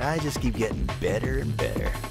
I just keep getting better and better.